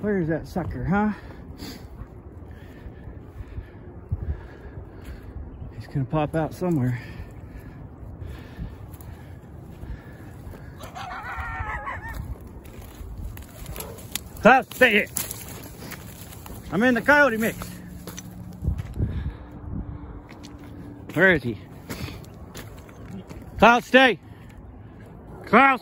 Where's that sucker, huh? He's gonna pop out somewhere. Klaus, stay here. I'm in the coyote mix. Where is he? Klaus, stay. Klaus.